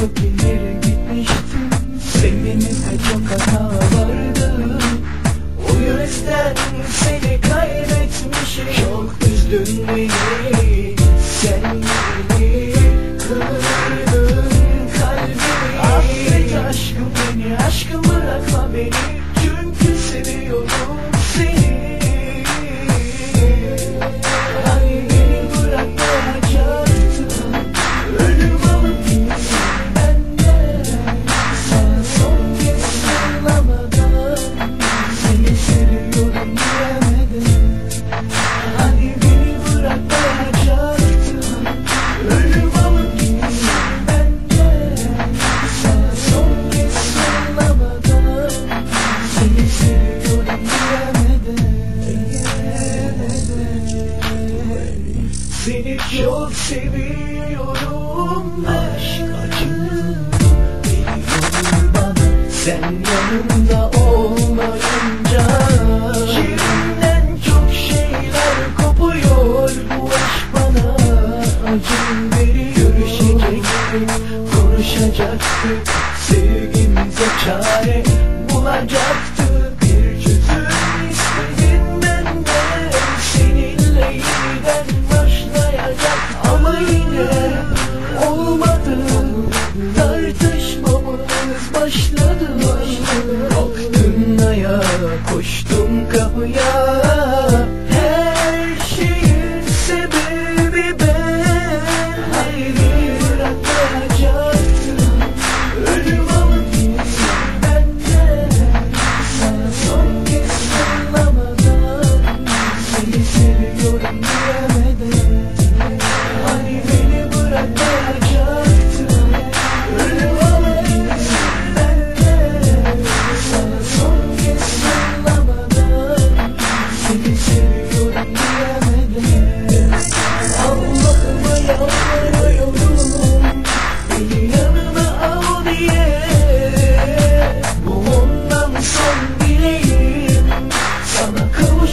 çok ileri gitmiştim. Sevgimizde çok hata vardı O yüzden seni kaybetmişim. Çok üzdün beni. Sen beni kırdın kalbimi. Affet aşkım beni aşkım bırakma beni Seni çok seviyorum Aşk acı. Beni bana Sen yanımda olmayınca Şiirinden çok şeyler kopuyor. Bu aşk bana acı veriyor. Görüşecektik, konuşacaktık Sevgimize çare bulacaktık Ayağa koştum kapıya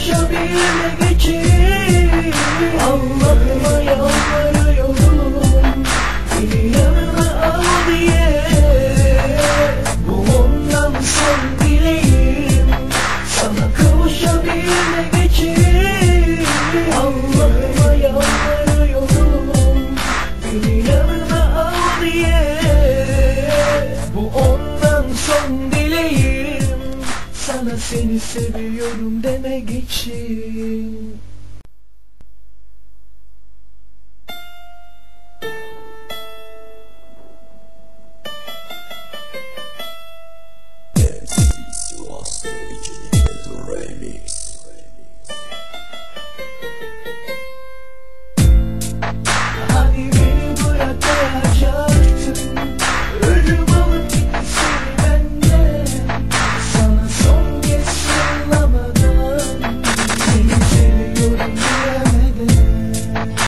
Sana kavuşabilmek için Allah'ıma al diye Bu ondan son dileğim Sana kavuşabilmek için Allah'ıma yalvarıyorum Beni al diye Bu ondan son dileğim Sana seni seviyorum demek için